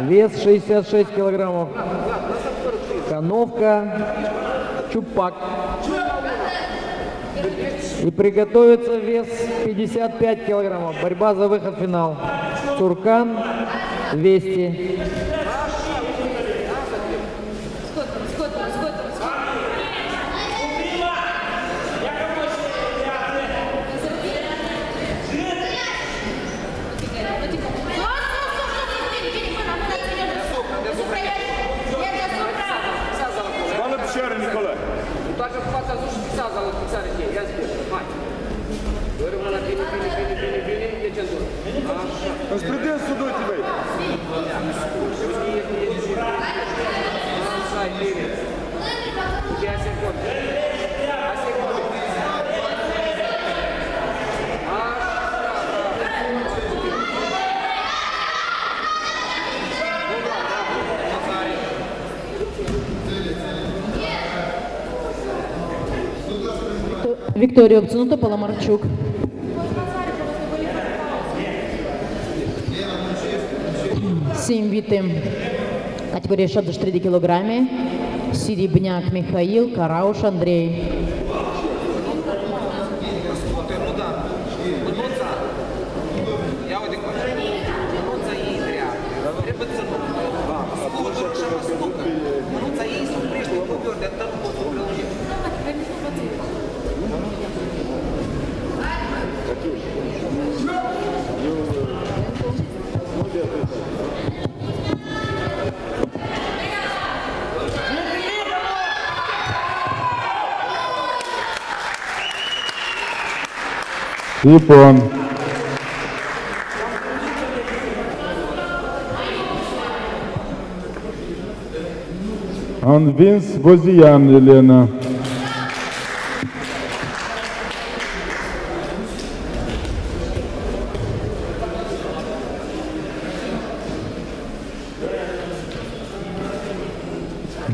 Вес 66 килограммов. Коновка. Чупак. И приготовится вес 55 килограммов. Борьба за выход в финал. Туркан 200. picioare fie, ia spune, hai. Rămână, bine, bine, bine, bine, bine, deci în zonă. Așa. Îți prindem sudoții, băi. Așa, e bine. Вікторія Обцунута, Паламарчук. Сім вітим. Категорія 64 кілограмі. Сірібняк Михаїл, Карауш Андрій. Ипон. Анвинс Бозиян Елена.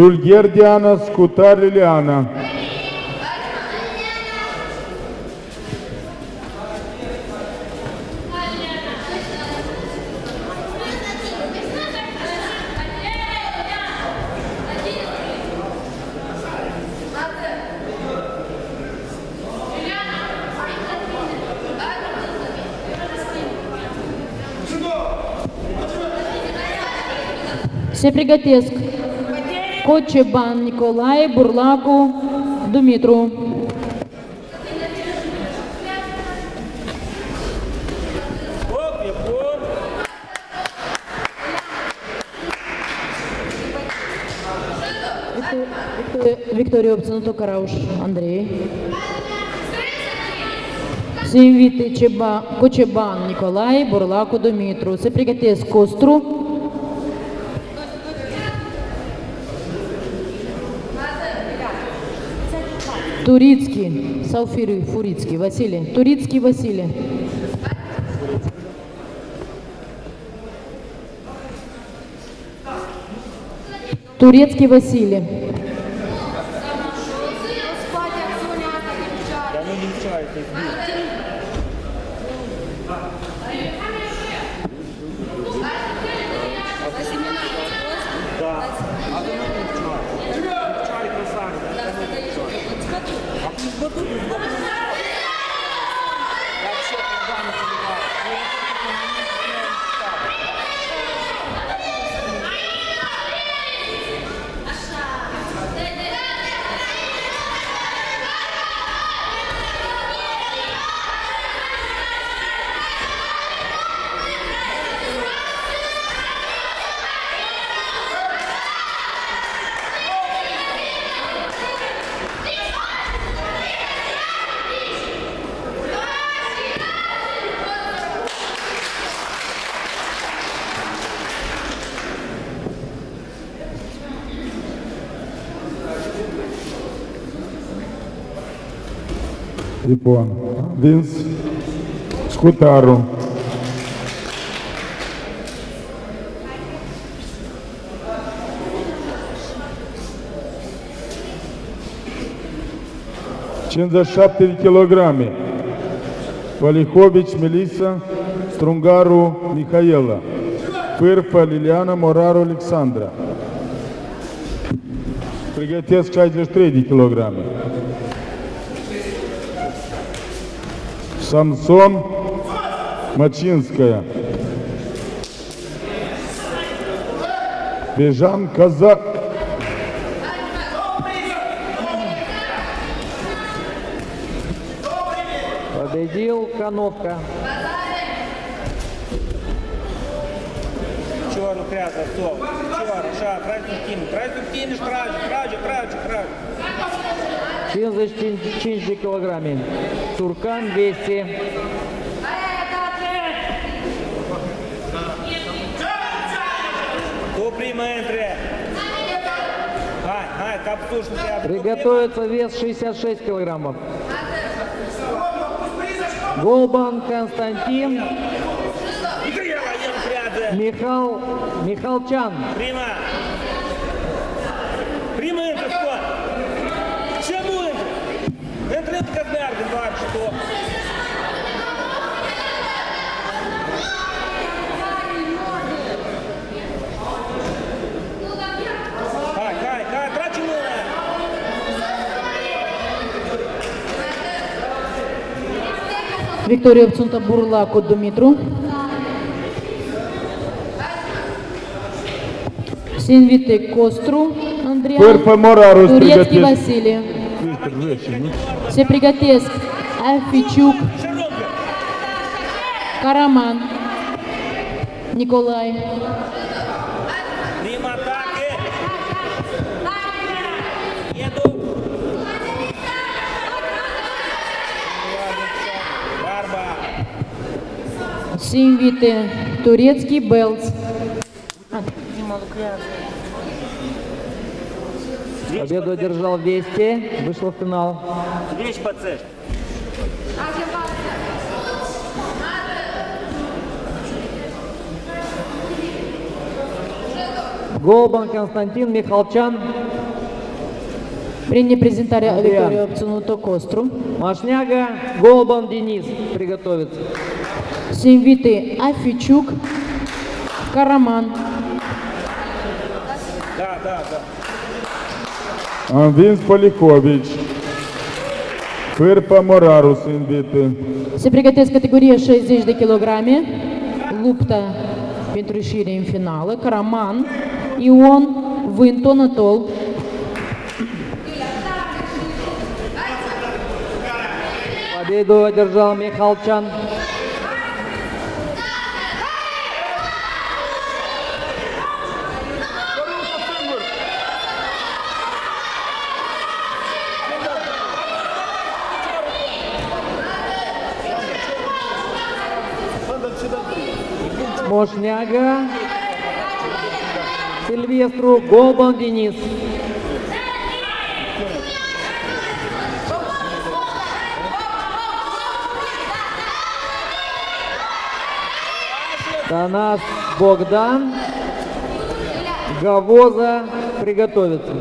Дульгер Диана, Скутар Лилиана. Все приготовьтесь. Кочебан Ніколай, Бурлаку, Дмитру. Вікторія Обценуто Карауш Андрій. Сімвіти Кочебан Ніколай, Бурлаку Домітру. Сеприкатес Костру. Турицкий, Салфиры, Фурицкий, Василий. Турицкий, Василий. Турецкий, Василий. Lipon, Vins, Scutaru. Cincizeci șapte de kilograme. Valihovici Melisa, Strungaru Mihaela, Fârfa Liliana, Moraru Alexandra. Pregătesc 63 de kilograme. Шансон Мачинская. Бежан Казак. Победил Кановка. Чорну пряза, сол. Чор, ша, праздник кинеш, праздник кинеш, праздник, праздник, праздник, праздник. 55 de Туркан 200. Vese. Приготовится вес 66 килограммов. Голбан Константин Михал Михалчан. Прима. Вікторія Обцунта Бурлако Домітру. Сінвіти Костру Андріан. Пирфа Мораро Турецький приготовить. Василий. Все приготовь. Афичук. Широко. Караман. Николай. Синвиты. Турецкий Белц. Победу одержал 200. Вышел в финал. Вещь пацеш. Голбан Константин, Михалчан, При презентаря Адриан. Виктория Обцунуто Костру. Машняга, Голбан Денис. Приготовиться. Синвиты Афичук. Караман. Да, да, да. Анвинс Полихович. Пирфа Мораро Синвиты. Се приготовить категория 60 килограмме. Лупта în finală. Caraman. Ion Vânton Atol. Победу одержал Михалчан. Мошняга, Сильвестру, Голбан Денис. Танас Богдан, Гавоза, приготовиться.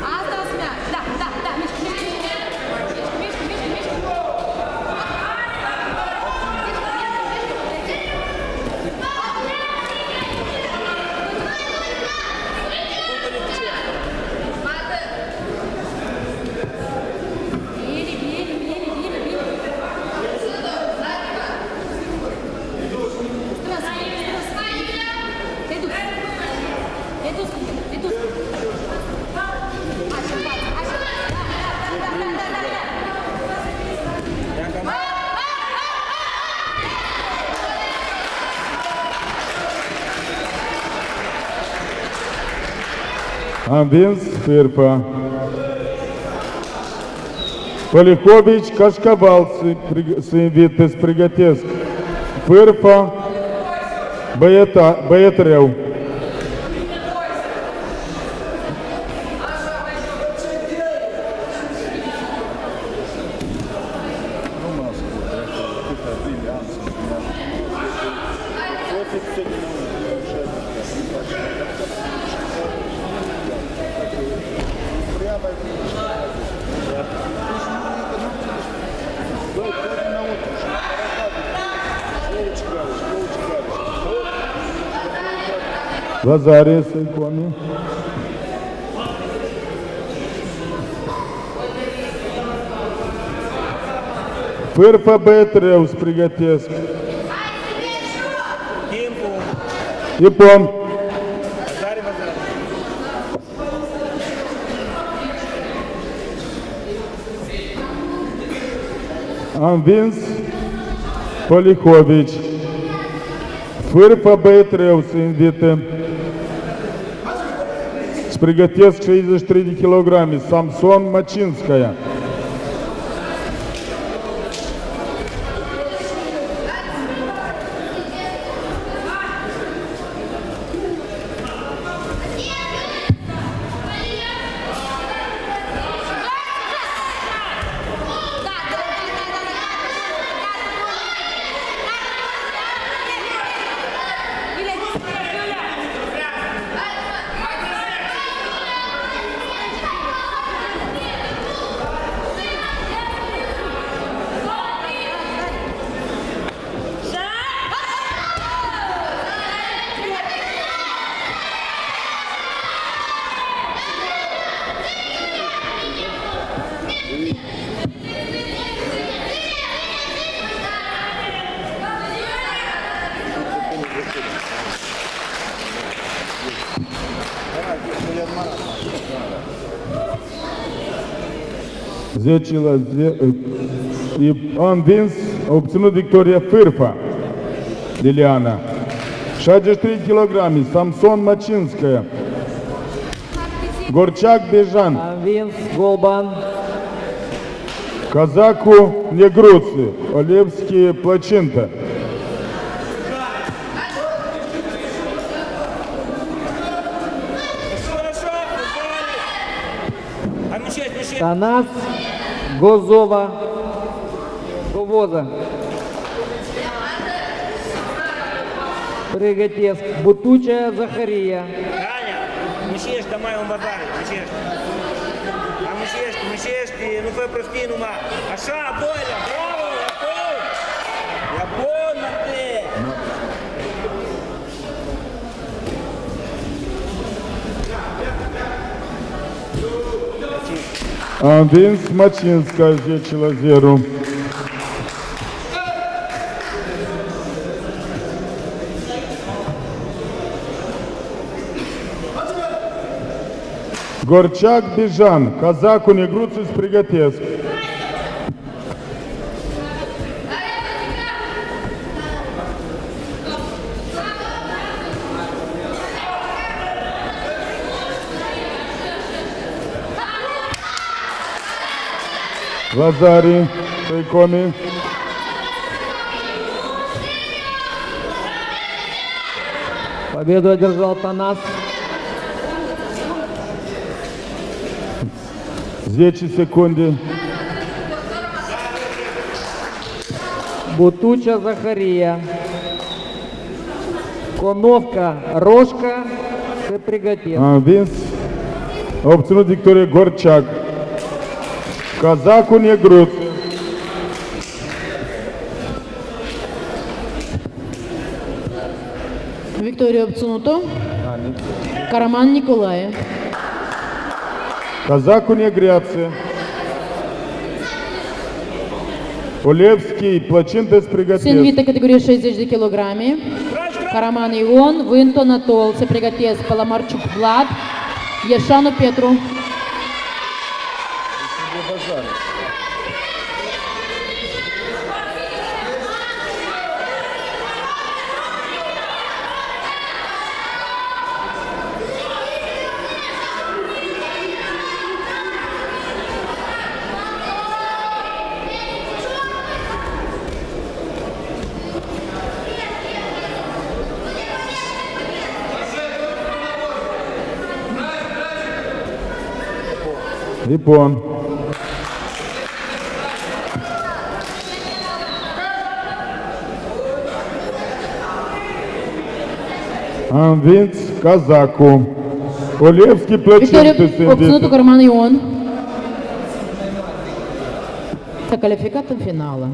Остался мяч. Да, да, да, Мишка, Мишка, Мишка, Мишка, Мишка, Мишка. Бери, бери, бери, бери, бери. Здравствуй, здравствуй. Иду. Иду, иду. Аша, Аша, Аша. Да, да, да, да, да, да. Я там. Анвинс Пирфа. Полихович Кашкабал Синвитес Приготеск. Пирфа Баята, Баятрев. Лазарія з ікони. Фирфа Бейтреус Приготецк. Тимпу. Іпон. Азарі Азарі. Амвінс Поліхович. Фирфа Бейтреус інвіте. З Приготецк 64 кілограмі. Самсон Мачинська. Зечила зе- е, і Амвінс обціну Вікторія Фирфа. Ліліана. 64 кілограмі. Самсон Мачинська. Горчак Бежан. Амвинс, Голбан, Казаку Негруци. Олевський Плачинта. Хорошо, Азарі. А ну ще, ну ще. Танас, Гозова, Говоза. Приготецк, Бутучая, Захария. Мишеш, давай он базар, мишеш. А мишеш, мишеш, ну фе прости, ну ма. А Амвінс Мачинська. Зечила Зеру. Горчак Бежан. Казаку Негруци з Приготецк. Лазарі Тайкомі. Победу одержал Танас. Зечі секунди. Бутуча, Захария. Коновка, Рожка, це Приготецк. Амвінс обціну Вікторія Горчак. Казаку Негруци. Вікторія обцунуто. Караман Ніколає. Казаку Негряци. Олевський Плачинта з Син Приготецк. віта категорія 60 кілограмів. Караман Іон, Винто Анатол, це приготець Паламарчук Влад, Єршану Петру. Rosana. Λοιπόν, Винц Казаку. Олевский Плаченко. Obținut German Ion. Să calificat în finală.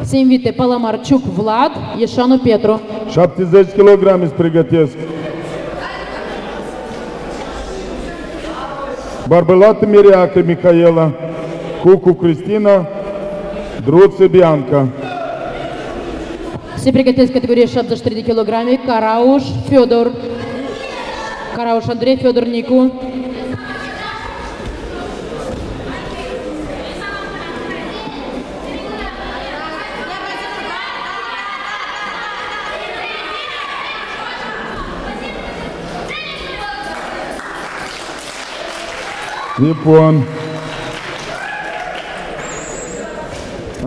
Se invite Palamarciuc Vlad, Ieșanu Petru. 70 kg îți pregătesc. Барбелата Миряка Михаила, Куку Кристина, Друца Бианка. Все приготовились к категории 64 килограмме. Карауш Федор. Карауш Андрей, Федор Нику. Віпон.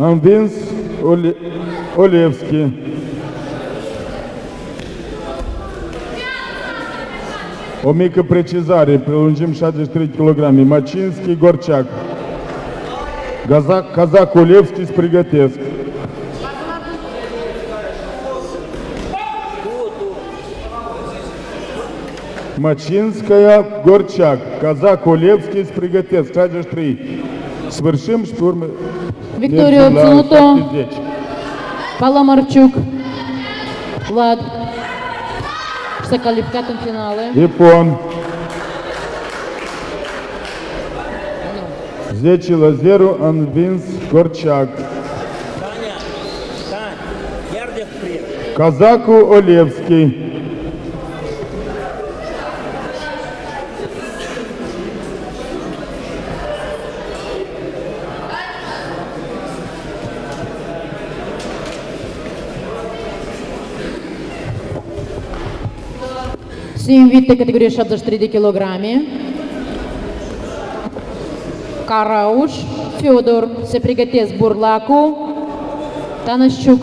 Анвінс Оле... Олевський. Оміка Пречезарі, прилунжим 63 кілограми. Мачинський, Горчак. Казак, Казак Олевський з Приготецьк. Мачинская, Горчак, Казак Олевский с Приготец, 63. Свершим штурм. Виктория Между Цуто. Лаусак и Паламарчук. Влад. Все квалификатом финала. Япон. Зечи Лазеру, Анвинс, Горчак. Таня, Тань, ярдик вперед. Казаку Олевский. Всім віти категорії 64 кілограмі. Карауш Федор. Все приготовились Бурлаку. Танащук.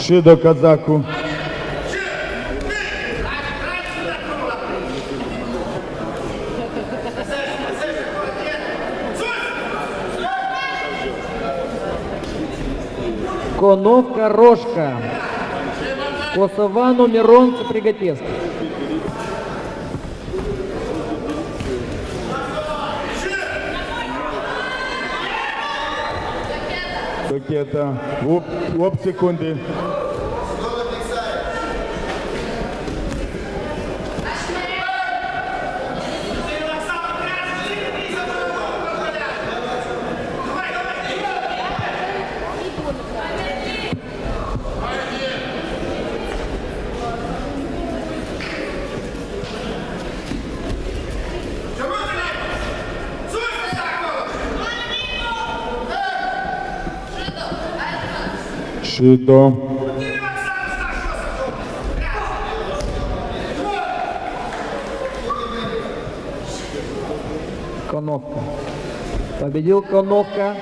Шидо Казаку. Коновка Рожка. Косовану Приготецк. Токета. Оп, оп секунди. Шидо. Коновка. Победил Коновка.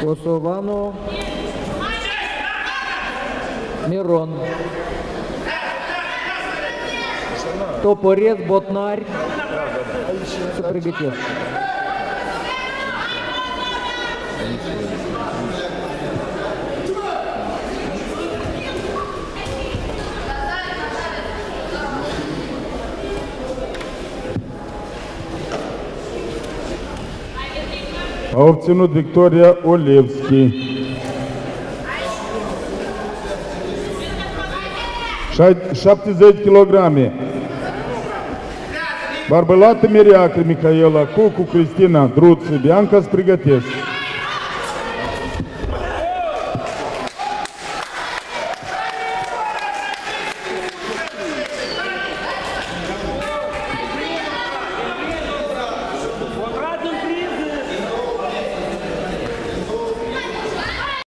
Косовану Мирон. Топорез, Ботнарь. Соприготец. А обцінут Вікторія Олєвський. Шай- 69 кілограмів. Барбелата Міряка Михаїла, Куку Кристина, Друци, Біанка Спригатець.